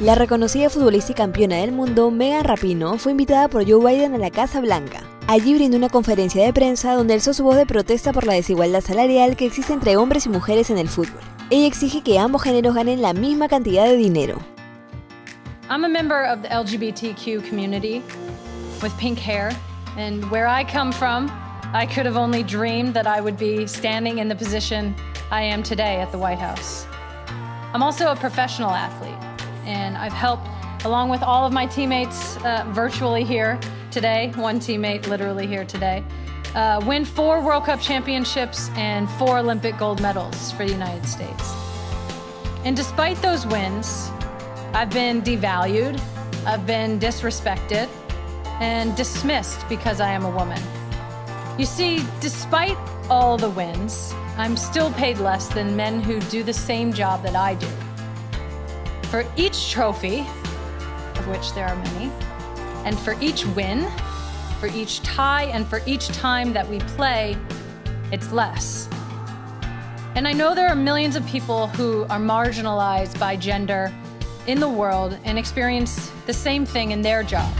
La reconocida futbolista y campeona del mundo, Megan Rapino, fue invitada por Joe Biden a la Casa Blanca. Allí brindó una conferencia de prensa donde alzó su voz de protesta por la desigualdad salarial que existe entre hombres y mujeres en el fútbol. Ella exige que ambos géneros ganen la misma cantidad de dinero. I'm a member of the LGBTQ community with pink hair, and where I come from, I could have only dreamed that I would be standing in the position I am today at the White House. I'm also a professional athlete, and I've helped, along with all of my teammates uh, virtually here today, one teammate literally here today, uh, win four World Cup championships and four Olympic gold medals for the United States. And despite those wins, I've been devalued, I've been disrespected, and dismissed because I am a woman. You see, despite all the wins, I'm still paid less than men who do the same job that I do. For each trophy, of which there are many, and for each win, for each tie, and for each time that we play, it's less. And I know there are millions of people who are marginalized by gender in the world and experience the same thing in their job.